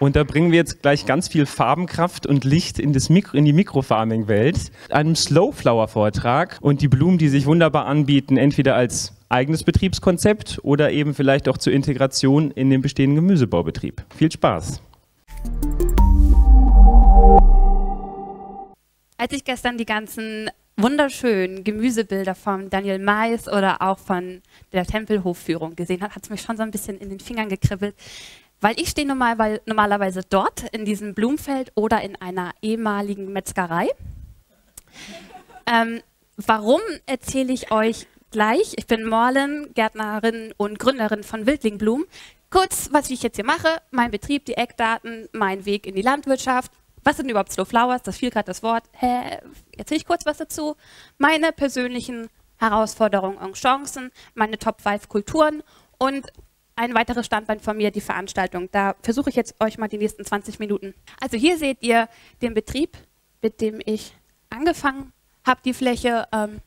Und da bringen wir jetzt gleich ganz viel Farbenkraft und Licht in, das Mikro, in die Mikrofarming-Welt. Einem Slowflower-Vortrag und die Blumen, die sich wunderbar anbieten, entweder als eigenes Betriebskonzept oder eben vielleicht auch zur Integration in den bestehenden Gemüsebaubetrieb. Viel Spaß! Als ich gestern die ganzen wunderschönen Gemüsebilder von Daniel Mais oder auch von der Tempelhofführung gesehen habe, hat es mich schon so ein bisschen in den Fingern gekribbelt. Weil ich stehe normal, normalerweise dort in diesem Blumenfeld oder in einer ehemaligen Metzgerei. Ähm, warum erzähle ich euch gleich? Ich bin Morlen, Gärtnerin und Gründerin von Wildlingblumen. Kurz, was ich jetzt hier mache, mein Betrieb, die Eckdaten, mein Weg in die Landwirtschaft, was sind überhaupt Slow Flowers? Das fiel gerade das Wort. Hä? Erzähle ich kurz was dazu. Meine persönlichen Herausforderungen und Chancen, meine Top 5 Kulturen und ein weiteres Standbein von mir, die Veranstaltung. Da versuche ich jetzt euch mal die nächsten 20 Minuten. Also hier seht ihr den Betrieb, mit dem ich angefangen habe, die Fläche. Ähm,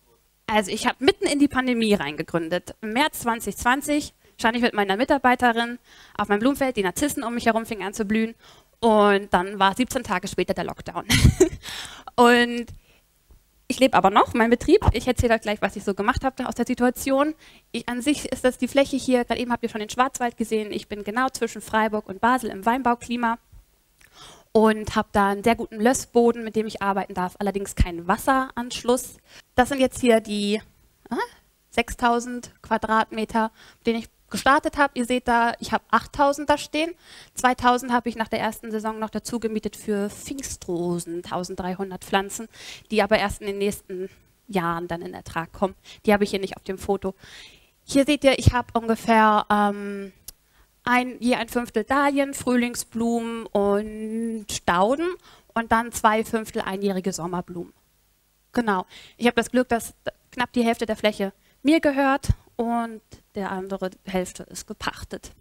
also ich habe mitten in die Pandemie reingegründet. Im März 2020 stand ich mit meiner Mitarbeiterin auf meinem Blumenfeld, die Narzissen um mich herum fingen an zu blühen und dann war 17 Tage später der Lockdown. und ich lebe aber noch, mein Betrieb. Ich erzähle euch gleich, was ich so gemacht habe aus der Situation. Ich, an sich ist das die Fläche hier, gerade eben habt ihr schon den Schwarzwald gesehen. Ich bin genau zwischen Freiburg und Basel im Weinbauklima und habe da einen sehr guten Lössboden, mit dem ich arbeiten darf, allerdings keinen Wasseranschluss. Das sind jetzt hier die ah, 6000 Quadratmeter, mit denen ich gestartet habe. Ihr seht da, ich habe 8000 da stehen. 2000 habe ich nach der ersten Saison noch dazu gemietet für Pfingstrosen, 1300 Pflanzen, die aber erst in den nächsten Jahren dann in Ertrag kommen. Die habe ich hier nicht auf dem Foto. Hier seht ihr, ich habe ungefähr ähm, ein, je ein Fünftel Dahlien, Frühlingsblumen und Stauden und dann zwei Fünftel einjährige Sommerblumen. Genau. Ich habe das Glück, dass knapp die Hälfte der Fläche mir gehört und der andere Hälfte ist gepachtet.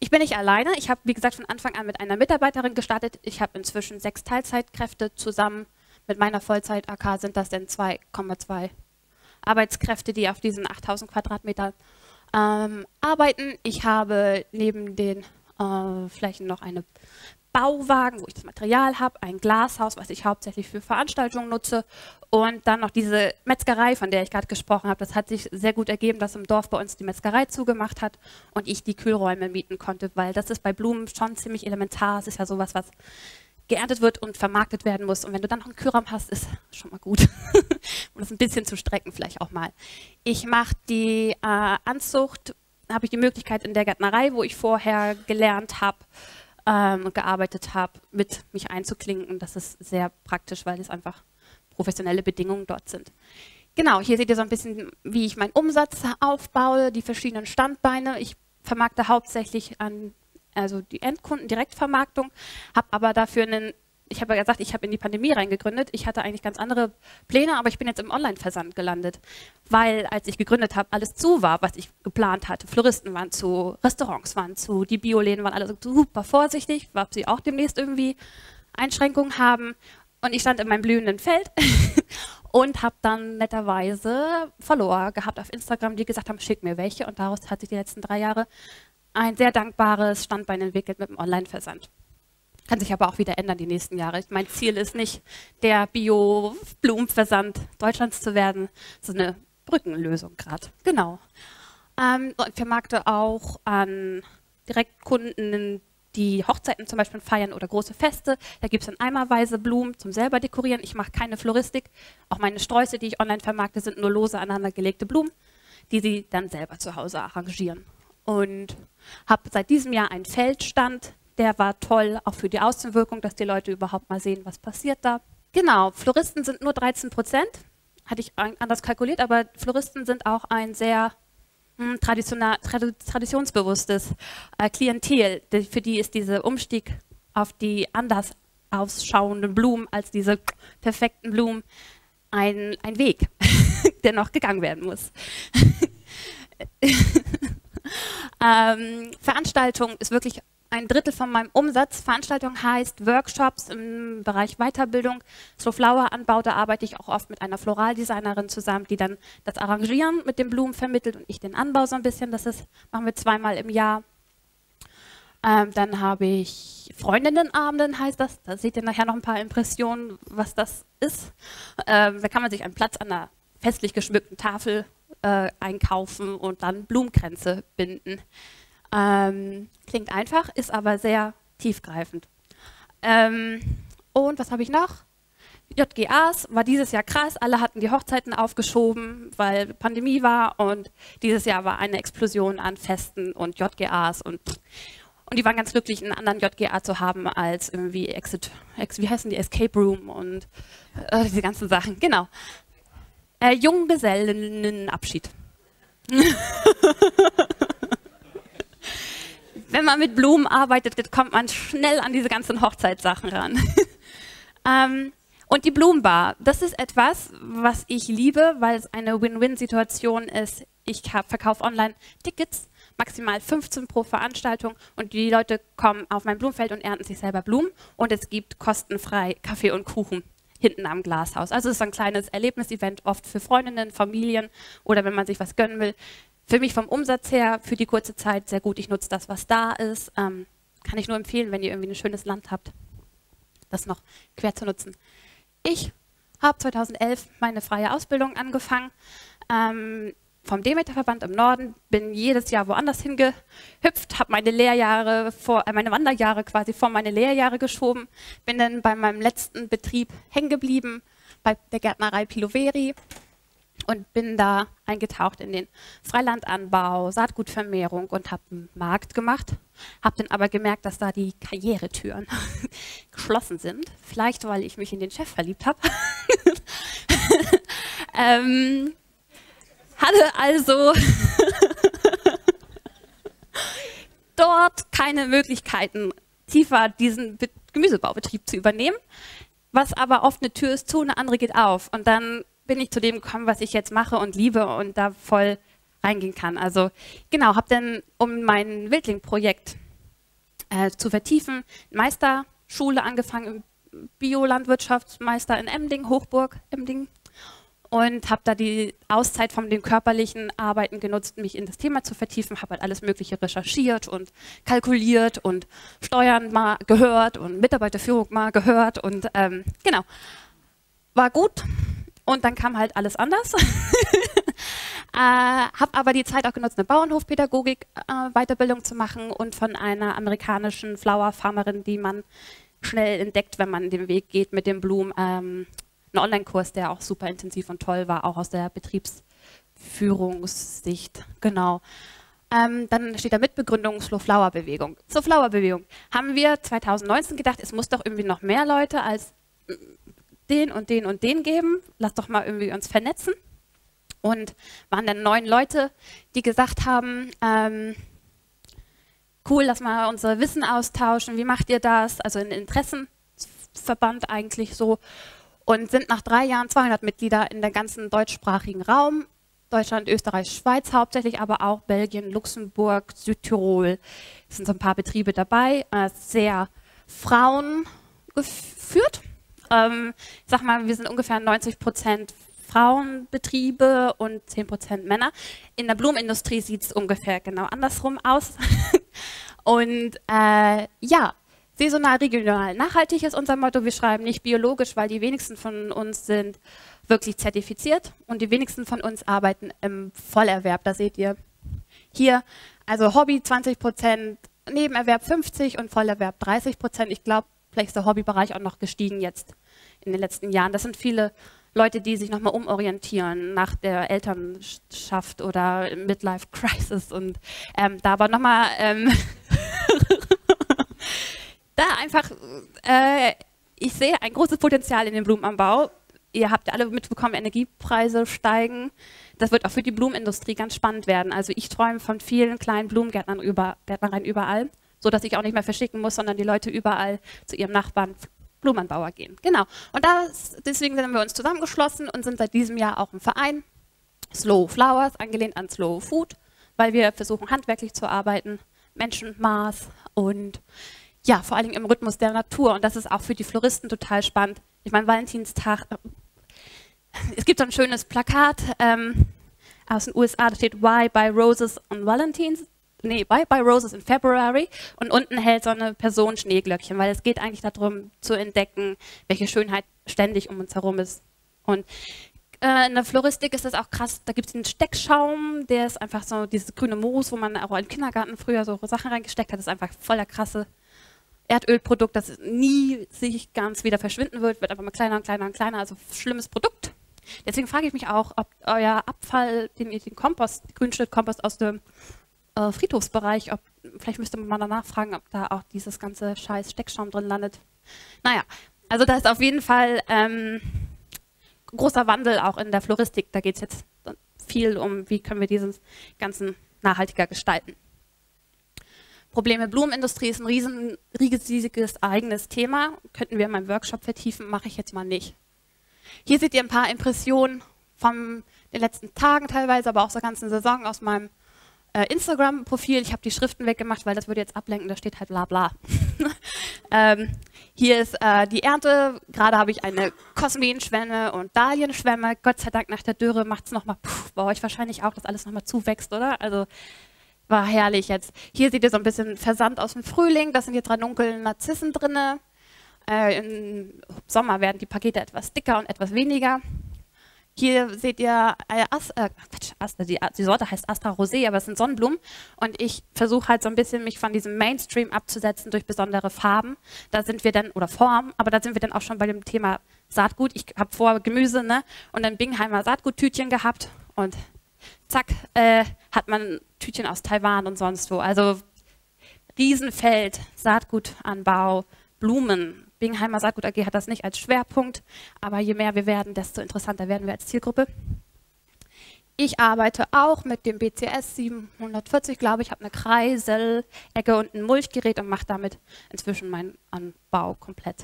Ich bin nicht alleine. Ich habe, wie gesagt, von Anfang an mit einer Mitarbeiterin gestartet. Ich habe inzwischen sechs Teilzeitkräfte zusammen. Mit meiner Vollzeit-AK sind das dann 2,2 Arbeitskräfte, die auf diesen 8000 Quadratmetern ähm, arbeiten. Ich habe neben den äh, Flächen noch eine Bauwagen, wo ich das Material habe, ein Glashaus, was ich hauptsächlich für Veranstaltungen nutze und dann noch diese Metzgerei, von der ich gerade gesprochen habe. Das hat sich sehr gut ergeben, dass im Dorf bei uns die Metzgerei zugemacht hat und ich die Kühlräume mieten konnte, weil das ist bei Blumen schon ziemlich elementar. Es ist ja sowas, was geerntet wird und vermarktet werden muss. Und wenn du dann noch einen Kühlraum hast, ist schon mal gut. um das ein bisschen zu strecken vielleicht auch mal. Ich mache die äh, Anzucht, habe ich die Möglichkeit in der Gärtnerei, wo ich vorher gelernt habe, ähm, gearbeitet habe, mit mich einzuklinken. Das ist sehr praktisch, weil es einfach professionelle Bedingungen dort sind. Genau, hier seht ihr so ein bisschen, wie ich meinen Umsatz aufbaue, die verschiedenen Standbeine. Ich vermarkte hauptsächlich an also die Endkunden Direktvermarktung, habe aber dafür einen ich habe ja gesagt, ich habe in die Pandemie reingegründet. Ich hatte eigentlich ganz andere Pläne, aber ich bin jetzt im Online-Versand gelandet, weil als ich gegründet habe, alles zu war, was ich geplant hatte. Floristen waren zu, Restaurants waren zu, die Bioläden waren alle super vorsichtig, weil sie auch demnächst irgendwie Einschränkungen haben. Und ich stand in meinem blühenden Feld und habe dann netterweise Follower gehabt auf Instagram, die gesagt haben, schick mir welche. Und daraus hat sich die letzten drei Jahre ein sehr dankbares Standbein entwickelt mit dem Online-Versand. Kann sich aber auch wieder ändern die nächsten Jahre. Mein Ziel ist nicht, der Bio-Blumenversand Deutschlands zu werden. Ist eine Brückenlösung gerade. Genau. Ähm, ich vermarkte auch an Direktkunden, die Hochzeiten zum Beispiel feiern oder große Feste. Da gibt es dann eimerweise Blumen zum selber dekorieren. Ich mache keine Floristik. Auch meine Sträuße, die ich online vermarkte, sind nur lose aneinandergelegte Blumen, die sie dann selber zu Hause arrangieren. Und habe seit diesem Jahr einen Feldstand der war toll, auch für die Außenwirkung, dass die Leute überhaupt mal sehen, was passiert da. Genau, Floristen sind nur 13 Prozent, hatte ich anders kalkuliert, aber Floristen sind auch ein sehr hm, traditionsbewusstes äh, Klientel. Für die ist dieser Umstieg auf die anders ausschauenden Blumen als diese perfekten Blumen ein, ein Weg, der noch gegangen werden muss. ähm, Veranstaltung ist wirklich ein Drittel von meinem Umsatz. Veranstaltung heißt Workshops im Bereich Weiterbildung. So Flower Anbau, da arbeite ich auch oft mit einer Floraldesignerin zusammen, die dann das Arrangieren mit den Blumen vermittelt und ich den Anbau so ein bisschen. Das ist, machen wir zweimal im Jahr. Ähm, dann habe ich Freundinnenabenden, heißt das. Da seht ihr nachher noch ein paar Impressionen, was das ist. Ähm, da kann man sich einen Platz an einer festlich geschmückten Tafel äh, einkaufen und dann Blumenkränze binden. Ähm, klingt einfach, ist aber sehr tiefgreifend. Ähm, und was habe ich noch? JGAs war dieses Jahr krass, alle hatten die Hochzeiten aufgeschoben, weil Pandemie war und dieses Jahr war eine Explosion an Festen und JGAs und und die waren ganz glücklich, einen anderen JGA zu haben als irgendwie Exit, Ex, wie heißen die, Escape Room und äh, diese ganzen Sachen. Genau. Äh, Junggesellenabschied. Wenn man mit Blumen arbeitet, kommt man schnell an diese ganzen Hochzeitssachen ran. ähm, und die Blumenbar, das ist etwas, was ich liebe, weil es eine Win-Win-Situation ist. Ich verkaufe online Tickets maximal 15 pro Veranstaltung und die Leute kommen auf mein Blumenfeld und ernten sich selber Blumen und es gibt kostenfrei Kaffee und Kuchen hinten am Glashaus. Also es ist ein kleines Erlebnisevent, oft für Freundinnen, Familien oder wenn man sich was gönnen will. Für mich vom Umsatz her, für die kurze Zeit sehr gut. Ich nutze das, was da ist. Ähm, kann ich nur empfehlen, wenn ihr irgendwie ein schönes Land habt, das noch quer zu nutzen. Ich habe 2011 meine freie Ausbildung angefangen. Ähm, vom Demeterverband im Norden, bin jedes Jahr woanders hingehüpft, habe meine Lehrjahre vor, äh, meine Wanderjahre quasi vor meine Lehrjahre geschoben, bin dann bei meinem letzten Betrieb hängen geblieben, bei der Gärtnerei Piloveri und bin da eingetaucht in den Freilandanbau, Saatgutvermehrung und habe einen Markt gemacht. Habe dann aber gemerkt, dass da die Karrieretüren geschlossen sind. Vielleicht, weil ich mich in den Chef verliebt habe. ähm, hatte also dort keine Möglichkeiten, tiefer diesen Gemüsebaubetrieb zu übernehmen, was aber oft eine Tür ist zu, eine andere geht auf. Und dann bin ich zu dem gekommen, was ich jetzt mache und liebe und da voll reingehen kann. Also genau, habe dann, um mein Wildling-Projekt äh, zu vertiefen, Meisterschule angefangen, Biolandwirtschaftsmeister in Emding, Hochburg Emding, und habe da die Auszeit von dem körperlichen Arbeiten genutzt, mich in das Thema zu vertiefen, habe halt alles Mögliche recherchiert und kalkuliert und Steuern mal gehört und Mitarbeiterführung mal gehört und ähm, genau, war gut. Und dann kam halt alles anders. äh, habe aber die Zeit auch genutzt, eine Bauernhofpädagogik äh, Weiterbildung zu machen und von einer amerikanischen Flower Farmerin, die man schnell entdeckt, wenn man den Weg geht mit den Blumen, ähm, ein Online-Kurs, der auch super intensiv und toll war, auch aus der Betriebsführungssicht. Genau. Ähm, dann steht da Mitbegründung Slow Flower Bewegung. Slow Flower Bewegung haben wir 2019 gedacht, es muss doch irgendwie noch mehr Leute als den und den und den geben. Lass doch mal irgendwie uns vernetzen. Und waren dann neun Leute, die gesagt haben, ähm, cool, lass mal unser Wissen austauschen. Wie macht ihr das? Also ein Interessenverband eigentlich so und sind nach drei Jahren 200 Mitglieder in der ganzen deutschsprachigen Raum. Deutschland, Österreich, Schweiz hauptsächlich, aber auch Belgien, Luxemburg, Südtirol. Es sind so ein paar Betriebe dabei, äh, sehr Frauen geführt. Ähm, ich sag mal, wir sind ungefähr 90 Prozent Frauenbetriebe und 10 Prozent Männer. In der Blumenindustrie sieht es ungefähr genau andersrum aus. und äh, ja, Saisonal, regional, nachhaltig ist unser Motto. Wir schreiben nicht biologisch, weil die wenigsten von uns sind wirklich zertifiziert und die wenigsten von uns arbeiten im Vollerwerb. Da seht ihr hier, also Hobby 20 Prozent, Nebenerwerb 50 und Vollerwerb 30 Prozent. Ich glaube, vielleicht ist der Hobbybereich auch noch gestiegen jetzt in den letzten Jahren. Das sind viele Leute, die sich nochmal umorientieren nach der Elternschaft oder Midlife Crisis und ähm, da aber nochmal ähm, da einfach, äh, ich sehe ein großes Potenzial in dem Blumenanbau. Ihr habt alle mitbekommen, Energiepreise steigen. Das wird auch für die Blumenindustrie ganz spannend werden. Also ich träume von vielen kleinen Blumengärtnern über, Gärtnereien überall, so dass ich auch nicht mehr verschicken muss, sondern die Leute überall zu ihrem Nachbarn Blumenbauer gehen. Genau. Und das, deswegen sind wir uns zusammengeschlossen und sind seit diesem Jahr auch im Verein Slow Flowers, angelehnt an Slow Food, weil wir versuchen handwerklich zu arbeiten, Menschenmaß und ja, vor Dingen im Rhythmus der Natur. Und das ist auch für die Floristen total spannend. Ich meine, Valentinstag, äh, es gibt so ein schönes Plakat ähm, aus den USA, da steht Why buy Roses on Valentine's nee, Bye Bye Roses in February und unten hält so eine Person Schneeglöckchen, weil es geht eigentlich darum zu entdecken, welche Schönheit ständig um uns herum ist. Und äh, in der Floristik ist das auch krass, da gibt es einen Steckschaum, der ist einfach so dieses grüne Moos, wo man auch im Kindergarten früher so Sachen reingesteckt hat, das ist einfach voll der krasse Erdölprodukt, das nie sich ganz wieder verschwinden wird, wird einfach mal kleiner und kleiner und kleiner, also schlimmes Produkt. Deswegen frage ich mich auch, ob euer Abfall, den ihr den Kompost, Grünschnittkompost aus dem äh, Friedhofsbereich, ob, vielleicht müsste man mal danach fragen, ob da auch dieses ganze scheiß Steckschaum drin landet. Naja, also da ist auf jeden Fall ähm, großer Wandel auch in der Floristik. Da geht es jetzt viel um, wie können wir diesen ganzen nachhaltiger gestalten. Probleme Blumenindustrie ist ein riesen, riesiges eigenes Thema. Könnten wir in meinem Workshop vertiefen, mache ich jetzt mal nicht. Hier seht ihr ein paar Impressionen von den letzten Tagen teilweise, aber auch zur ganzen Saison aus meinem äh, Instagram-Profil. Ich habe die Schriften weggemacht, weil das würde jetzt ablenken, da steht halt bla bla. ähm, hier ist äh, die Ernte. Gerade habe ich eine Kosmenschwemme und Dahlienschwemme. Gott sei Dank nach der Dürre macht es nochmal, bei euch wahrscheinlich auch, dass alles nochmal zuwächst, oder? Also war herrlich jetzt. Hier seht ihr so ein bisschen Versand aus dem Frühling. Das sind jetzt Ranunkeln Narzissen drin. Äh, Im Sommer werden die Pakete etwas dicker und etwas weniger. Hier seht ihr äh, äh, Aster, die, die, Sorte heißt Astra Rosé, aber es sind Sonnenblumen. Und ich versuche halt so ein bisschen mich von diesem Mainstream abzusetzen durch besondere Farben. Da sind wir dann, oder Form, aber da sind wir dann auch schon bei dem Thema Saatgut. Ich habe vor Gemüse, ne? Und ein Bingheimer Saatguttütchen gehabt und zack, äh, hat man Tütchen aus Taiwan und sonst wo. Also Riesenfeld, Saatgutanbau, Blumen. Bingheimer Saatgut AG hat das nicht als Schwerpunkt, aber je mehr wir werden, desto interessanter werden wir als Zielgruppe. Ich arbeite auch mit dem BCS 740, glaube ich, habe eine Kreiselecke und ein Mulchgerät und mache damit inzwischen meinen Anbau komplett.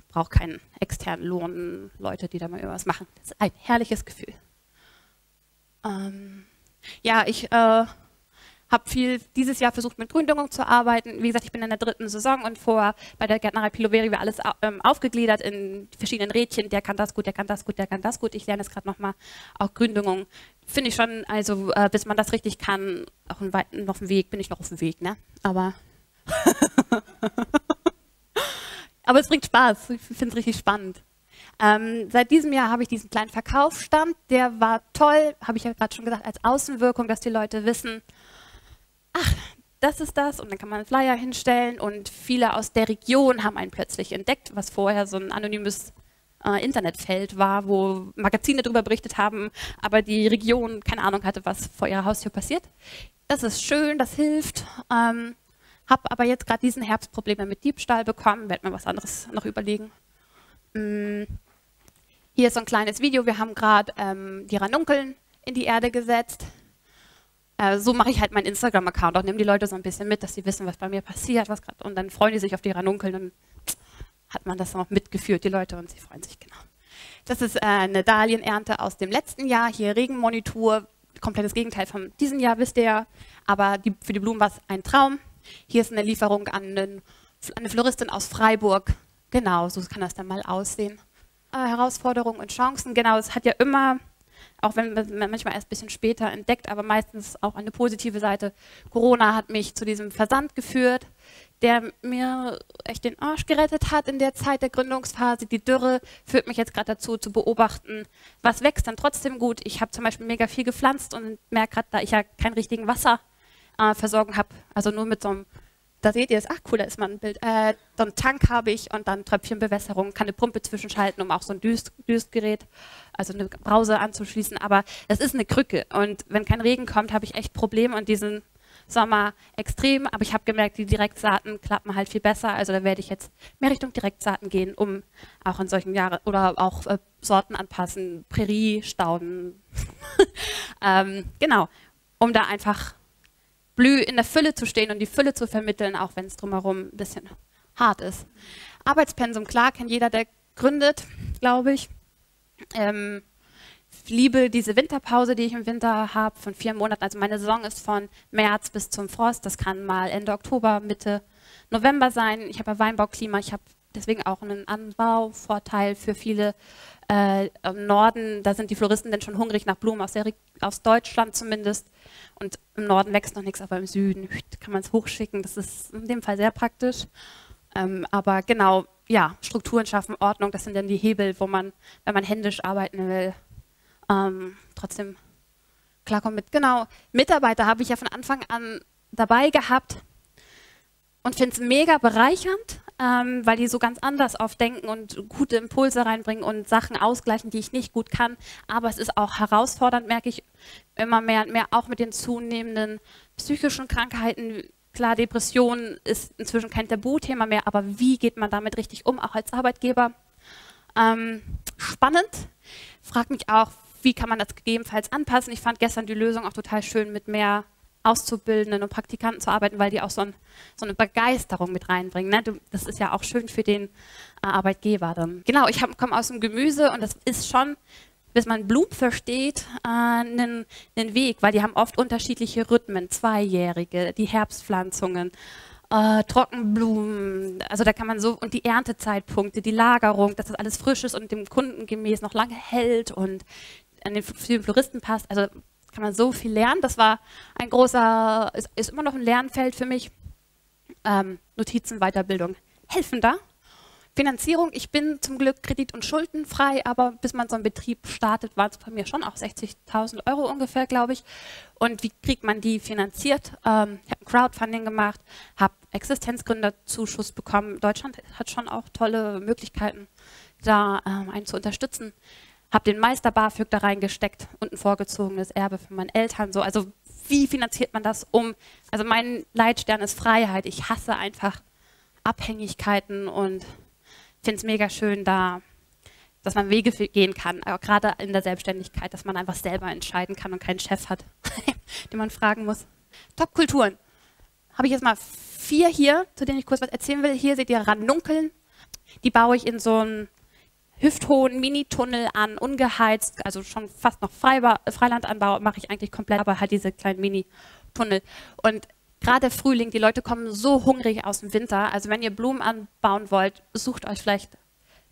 Ich brauche keinen externen Lohn, Leute, die da mal irgendwas machen. Das ist ein herrliches Gefühl. Ähm, ja, ich äh, habe viel dieses Jahr versucht mit Gründüngung zu arbeiten. Wie gesagt, ich bin in der dritten Saison und vor bei der Gärtnerei Piloveri war alles ähm, aufgegliedert in verschiedenen Rädchen. Der kann das gut, der kann das gut, der kann das gut. Ich lerne es gerade nochmal. Auch Gründüngung finde ich schon, also äh, bis man das richtig kann, auch ein weiten, noch ein Weg, bin ich noch auf dem Weg, ne? Aber aber es bringt Spaß. Ich finde es richtig spannend. Ähm, seit diesem Jahr habe ich diesen kleinen Verkaufsstand, der war toll, habe ich ja gerade schon gesagt, als Außenwirkung, dass die Leute wissen, ach, das ist das und dann kann man einen Flyer hinstellen und viele aus der Region haben einen plötzlich entdeckt, was vorher so ein anonymes äh, Internetfeld war, wo Magazine darüber berichtet haben, aber die Region keine Ahnung hatte, was vor ihrer Haustür passiert. Das ist schön, das hilft. Ähm, habe aber jetzt gerade diesen Herbst Probleme mit Diebstahl bekommen, werde mir was anderes noch überlegen. Mm, hier ist so ein kleines Video. Wir haben gerade ähm, die Ranunkeln in die Erde gesetzt. Äh, so mache ich halt meinen Instagram-Account. Auch nehme die Leute so ein bisschen mit, dass sie wissen, was bei mir passiert. Was grad, und dann freuen die sich auf die Ranunkeln. Und hat man das noch mitgeführt, die Leute, und sie freuen sich genau. Das ist äh, eine Dahlienernte aus dem letzten Jahr. Hier Regenmonitor. Komplettes Gegenteil von diesem Jahr, wisst ihr ja. Aber die, für die Blumen war es ein Traum. Hier ist eine Lieferung an, einen, an eine Floristin aus Freiburg. Genau, so kann das dann mal aussehen. Äh, Herausforderungen und Chancen. Genau, es hat ja immer, auch wenn man manchmal erst ein bisschen später entdeckt, aber meistens auch eine positive Seite. Corona hat mich zu diesem Versand geführt, der mir echt den Arsch gerettet hat in der Zeit der Gründungsphase. Die Dürre führt mich jetzt gerade dazu, zu beobachten, was wächst dann trotzdem gut. Ich habe zum Beispiel mega viel gepflanzt und merke gerade, da ich ja keinen richtigen Wasserversorgung äh, habe, also nur mit so einem da seht ihr es, ach cool, da ist mal ein Bild. Äh, so einen Tank habe ich und dann Tröpfchenbewässerung, kann eine Pumpe zwischenschalten, um auch so ein Düst, Düstgerät, also eine Brause anzuschließen. Aber das ist eine Krücke und wenn kein Regen kommt, habe ich echt Probleme und diesen Sommer extrem. Aber ich habe gemerkt, die Direktsaaten klappen halt viel besser. Also da werde ich jetzt mehr Richtung Direktsaaten gehen, um auch in solchen Jahren oder auch äh, Sorten anpassen, Prärie, Stauden. ähm, genau, um da einfach Blü in der Fülle zu stehen und die Fülle zu vermitteln, auch wenn es drumherum ein bisschen hart ist. Arbeitspensum, klar, kennt jeder, der gründet, glaube ich. Ähm, liebe diese Winterpause, die ich im Winter habe, von vier Monaten. Also meine Saison ist von März bis zum Frost. Das kann mal Ende Oktober, Mitte November sein. Ich habe ja Weinbauklima, ich habe deswegen auch ein Anbauvorteil für viele äh, im Norden. Da sind die Floristen dann schon hungrig nach Blumen aus, der, aus Deutschland zumindest. Und im Norden wächst noch nichts, aber im Süden kann man es hochschicken. Das ist in dem Fall sehr praktisch. Ähm, aber genau, ja, Strukturen schaffen, Ordnung, das sind dann die Hebel, wo man, wenn man händisch arbeiten will, ähm, trotzdem klarkommt mit. Genau, Mitarbeiter habe ich ja von Anfang an dabei gehabt und finde es mega bereichernd, ähm, weil die so ganz anders aufdenken und gute Impulse reinbringen und Sachen ausgleichen, die ich nicht gut kann. Aber es ist auch herausfordernd, merke ich immer mehr und mehr, auch mit den zunehmenden psychischen Krankheiten. Klar, Depression ist inzwischen kein Tabuthema mehr, aber wie geht man damit richtig um, auch als Arbeitgeber? Ähm, spannend. Frag mich auch, wie kann man das gegebenenfalls anpassen? Ich fand gestern die Lösung auch total schön mit mehr Auszubildenden und Praktikanten zu arbeiten, weil die auch so, ein, so eine Begeisterung mit reinbringen. Ne? Du, das ist ja auch schön für den äh, Arbeitgeber dann. Genau, ich komme aus dem Gemüse und das ist schon, bis man Blumen versteht, einen äh, Weg, weil die haben oft unterschiedliche Rhythmen, Zweijährige, die Herbstpflanzungen. Äh, Trockenblumen, also da kann man so, und die Erntezeitpunkte, die Lagerung, dass das alles frisch ist und dem Kunden gemäß noch lange hält und an den Floristen passt. Also kann man so viel lernen. Das war ein großer, ist, ist immer noch ein Lernfeld für mich. Ähm, Notizen, Weiterbildung helfen da. Finanzierung, ich bin zum Glück kredit- und schuldenfrei, aber bis man so einen Betrieb startet, war es bei mir schon auch 60.000 Euro ungefähr, glaube ich. Und wie kriegt man die finanziert? Ähm, ich habe ein Crowdfunding gemacht, habe Existenzgründerzuschuss bekommen. Deutschland hat schon auch tolle Möglichkeiten, da ähm, einen zu unterstützen habe den Meister BAföG da reingesteckt und ein vorgezogenes Erbe für meine Eltern. So, also wie finanziert man das um? Also mein Leitstern ist Freiheit. Ich hasse einfach Abhängigkeiten und finde es mega schön, da, dass man Wege gehen kann, gerade in der Selbstständigkeit, dass man einfach selber entscheiden kann und keinen Chef hat, den man fragen muss. Top-Kulturen. Habe ich jetzt mal vier hier, zu denen ich kurz was erzählen will. Hier seht ihr Ranunkeln. Die baue ich in so ein hüfthohen Mini-Tunnel an, ungeheizt, also schon fast noch Freilandanbau mache ich eigentlich komplett, aber halt diese kleinen Mini-Tunnel. Und gerade Frühling, die Leute kommen so hungrig aus dem Winter. Also wenn ihr Blumen anbauen wollt, sucht euch vielleicht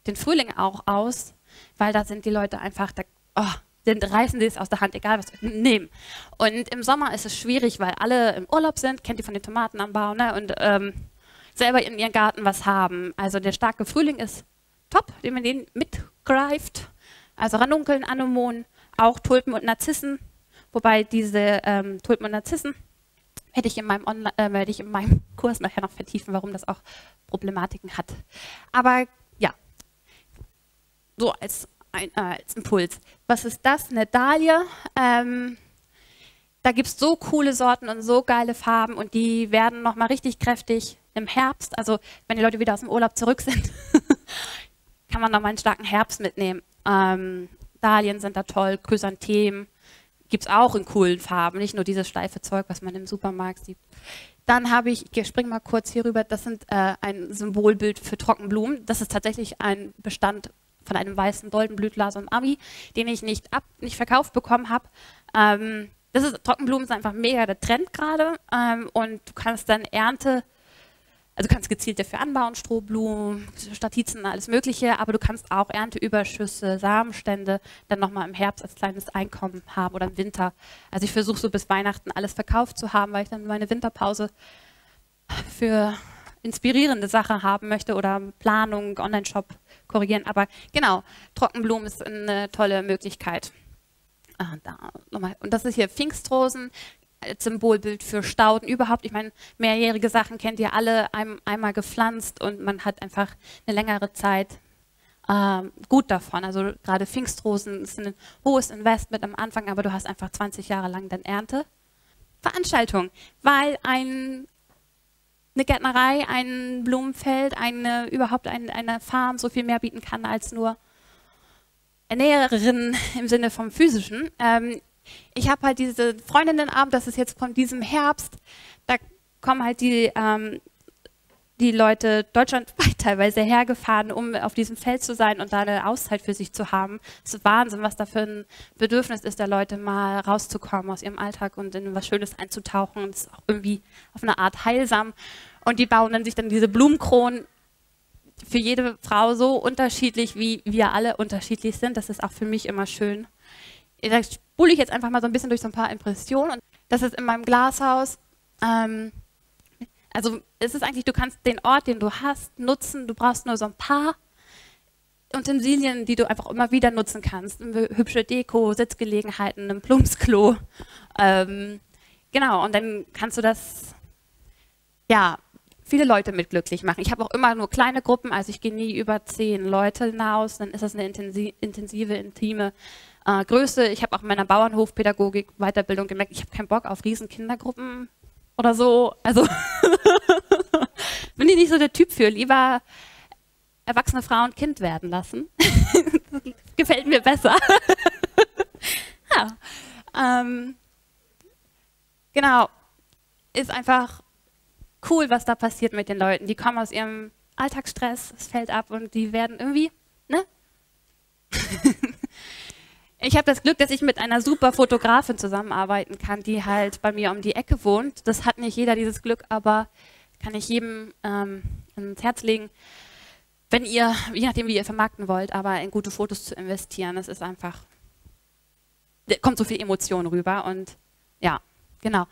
den Frühling auch aus, weil da sind die Leute einfach, da, oh, sind, reißen sie es aus der Hand, egal was nehmen. Und im Sommer ist es schwierig, weil alle im Urlaub sind, kennt ihr von den Tomatenanbau, ne? Und ähm, selber in ihrem Garten was haben. Also der starke Frühling ist top, wenn man den mitgreift. Also Ranunkeln, Anemonen, auch Tulpen und Narzissen. Wobei diese ähm, Tulpen und Narzissen werde ich, in meinem Online, äh, werde ich in meinem Kurs nachher noch vertiefen, warum das auch Problematiken hat. Aber ja, so als, ein, äh, als Impuls. Was ist das? Eine Dahlie. Ähm, da gibt es so coole Sorten und so geile Farben und die werden nochmal richtig kräftig im Herbst. Also wenn die Leute wieder aus dem Urlaub zurück sind, kann man nochmal einen starken Herbst mitnehmen. Ähm, Dahlien sind da toll, Chrysanthemen gibt es auch in coolen Farben, nicht nur dieses steife Zeug, was man im Supermarkt sieht. Dann habe ich, ich springe mal kurz hier rüber, das sind äh, ein Symbolbild für Trockenblumen. Das ist tatsächlich ein Bestand von einem weißen Doldenblütler, so einem Ami, den ich nicht, ab, nicht verkauft bekommen habe. Ähm, das ist, Trockenblumen sind einfach mega der Trend gerade ähm, und du kannst dann Ernte also du kannst gezielt dafür anbauen, Strohblumen, Statizen, alles Mögliche, aber du kannst auch Ernteüberschüsse, Samenstände dann nochmal im Herbst als kleines Einkommen haben oder im Winter. Also ich versuche so bis Weihnachten alles verkauft zu haben, weil ich dann meine Winterpause für inspirierende Sachen haben möchte oder Planung, Online-Shop korrigieren. Aber genau, Trockenblumen ist eine tolle Möglichkeit. Ah, und das ist hier Pfingstrosen, als Symbolbild für Stauden überhaupt. Ich meine, mehrjährige Sachen kennt ihr alle ein, einmal gepflanzt und man hat einfach eine längere Zeit ähm, gut davon. Also gerade Pfingstrosen ist ein hohes Investment am Anfang, aber du hast einfach 20 Jahre lang dann Ernte. Veranstaltung, weil ein, eine Gärtnerei, ein Blumenfeld, eine, überhaupt ein, eine Farm so viel mehr bieten kann als nur Ernährerin im Sinne vom physischen. Ähm, ich habe halt diese Freundinnenabend, das ist jetzt von diesem Herbst, da kommen halt die, ähm, die Leute deutschlandweit teilweise hergefahren, um auf diesem Feld zu sein und da eine Auszeit für sich zu haben. Es ist Wahnsinn, was da für ein Bedürfnis ist, der Leute mal rauszukommen aus ihrem Alltag und in was Schönes einzutauchen. Das ist auch irgendwie auf eine Art heilsam. Und die bauen dann sich dann diese Blumenkronen für jede Frau so unterschiedlich, wie wir alle unterschiedlich sind. Das ist auch für mich immer schön. Da spule ich jetzt einfach mal so ein bisschen durch so ein paar Impressionen. Das ist in meinem Glashaus. Ähm, also es ist eigentlich, du kannst den Ort, den du hast, nutzen. Du brauchst nur so ein paar Utensilien, die du einfach immer wieder nutzen kannst. Hübsche Deko, Sitzgelegenheiten, ein Plumpsklo. Ähm, genau, und dann kannst du das, ja, viele Leute mit glücklich machen. Ich habe auch immer nur kleine Gruppen, also ich gehe nie über zehn Leute hinaus, dann ist das eine intensive, intime äh, Größe. Ich habe auch in meiner Bauernhofpädagogik Weiterbildung gemerkt, ich habe keinen Bock auf riesen Kindergruppen oder so. Also bin ich nicht so der Typ für. Lieber erwachsene Frau und Kind werden lassen. gefällt mir besser. ja. Ähm, genau. Ist einfach cool, was da passiert mit den Leuten. Die kommen aus ihrem Alltagsstress, es fällt ab und die werden irgendwie, ne? Ich habe das Glück, dass ich mit einer super Fotografin zusammenarbeiten kann, die halt bei mir um die Ecke wohnt. Das hat nicht jeder dieses Glück, aber kann ich jedem ähm, ins Herz legen wenn ihr, je nachdem wie ihr vermarkten wollt, aber in gute Fotos zu investieren, das ist einfach, kommt so viel Emotion rüber und ja, genau.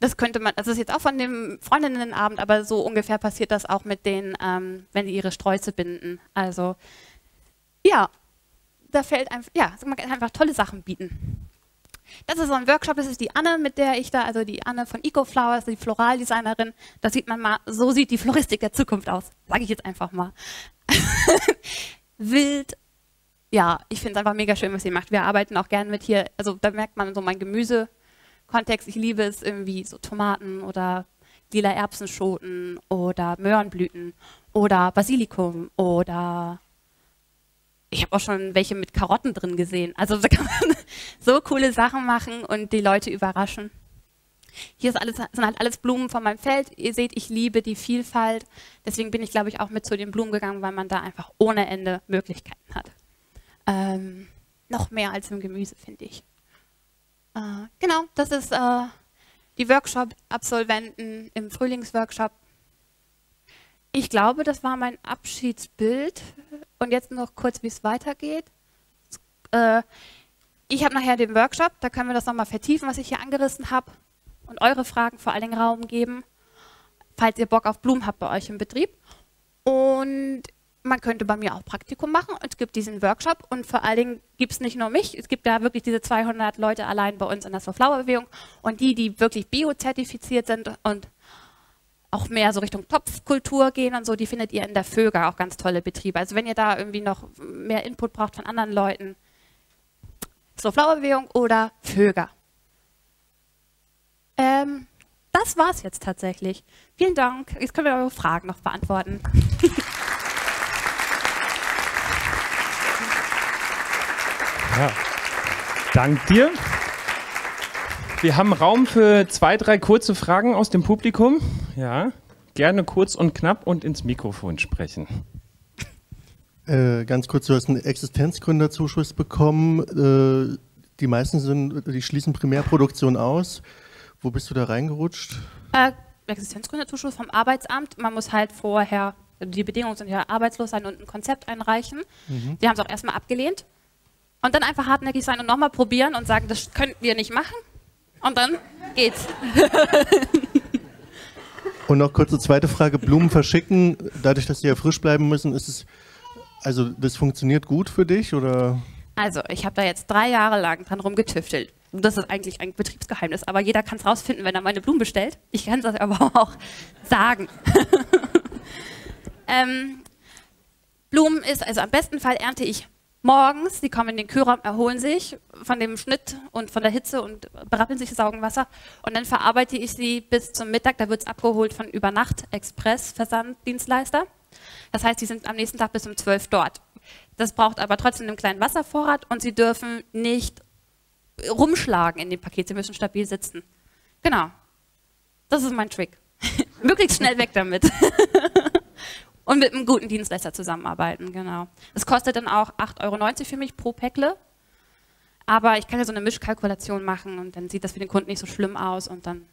Das könnte man, das ist jetzt auch von dem Freundinnenabend, aber so ungefähr passiert das auch mit denen, ähm, wenn die ihre Sträuße binden. Also ja, da fällt einfach, ja, man kann einfach tolle Sachen bieten. Das ist so ein Workshop, das ist die Anne, mit der ich da, also die Anne von EcoFlowers, die Floraldesignerin. Da sieht man mal, so sieht die Floristik der Zukunft aus. Sage ich jetzt einfach mal. Wild. Ja, ich finde es einfach mega schön, was sie macht. Wir arbeiten auch gerne mit hier, also da merkt man so mein Gemüsekontext. Ich liebe es irgendwie so Tomaten oder lila Erbsenschoten oder Möhrenblüten oder Basilikum oder ich habe auch schon welche mit Karotten drin gesehen. Also da kann man so coole Sachen machen und die Leute überraschen. Hier alles, sind halt alles Blumen von meinem Feld. Ihr seht, ich liebe die Vielfalt. Deswegen bin ich, glaube ich, auch mit zu den Blumen gegangen, weil man da einfach ohne Ende Möglichkeiten hat. Ähm, noch mehr als im Gemüse, finde ich. Äh, genau, das ist äh, die Workshop-Absolventen im Frühlingsworkshop. Ich glaube, das war mein Abschiedsbild. Und jetzt noch kurz, wie es weitergeht. Äh, ich habe nachher den Workshop, da können wir das nochmal vertiefen, was ich hier angerissen habe und eure Fragen vor allen Dingen Raum geben, falls ihr Bock auf Blumen habt bei euch im Betrieb. Und man könnte bei mir auch Praktikum machen. Es gibt diesen Workshop und vor allen Dingen gibt es nicht nur mich, es gibt da wirklich diese 200 Leute allein bei uns in der Soul-Flower-Bewegung und die, die wirklich biozertifiziert sind und auch mehr so Richtung Topfkultur gehen und so, die findet ihr in der Vöger auch ganz tolle Betriebe. Also wenn ihr da irgendwie noch mehr Input braucht von anderen Leuten, so Flowerbewegung oder Vöger. Ähm, das war's jetzt tatsächlich. Vielen Dank. Jetzt können wir eure Fragen noch beantworten. ja. Dank dir. Wir haben Raum für zwei, drei kurze Fragen aus dem Publikum. Ja, gerne kurz und knapp und ins Mikrofon sprechen. Äh, ganz kurz, du hast einen Existenzgründerzuschuss bekommen. Äh, die meisten sind, die schließen Primärproduktion aus. Wo bist du da reingerutscht? Äh, Existenzgründerzuschuss vom Arbeitsamt. Man muss halt vorher, die Bedingungen sind ja arbeitslos sein und ein Konzept einreichen. Mhm. Die haben es auch erstmal abgelehnt. Und dann einfach hartnäckig sein und nochmal probieren und sagen, das könnten wir nicht machen. Und dann geht's. Und noch kurze zweite Frage: Blumen verschicken, dadurch, dass sie ja frisch bleiben müssen, ist es, also das funktioniert gut für dich oder? Also, ich habe da jetzt drei Jahre lang dran rumgetüftelt. Das ist eigentlich ein Betriebsgeheimnis, aber jeder kann es rausfinden, wenn er meine Blumen bestellt. Ich kann es aber auch sagen. ähm, Blumen ist, also am besten Fall ernte ich morgens, die kommen in den Kühlraum, erholen sich von dem Schnitt und von der Hitze und berappeln sich, saugen Wasser. Und dann verarbeite ich sie bis zum Mittag. Da wird es abgeholt von Übernacht Express Versanddienstleister. Das heißt, sie sind am nächsten Tag bis um 12 dort. Das braucht aber trotzdem einen kleinen Wasservorrat und sie dürfen nicht rumschlagen in dem Paket. Sie müssen stabil sitzen. Genau. Das ist mein Trick. Möglichst schnell weg damit. und mit einem guten Dienstleister zusammenarbeiten, genau. Das kostet dann auch 8,90 Euro für mich pro Päckle. Aber ich kann ja so eine Mischkalkulation machen und dann sieht das für den Kunden nicht so schlimm aus und dann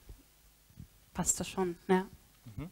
passt das schon. Ja. Mhm.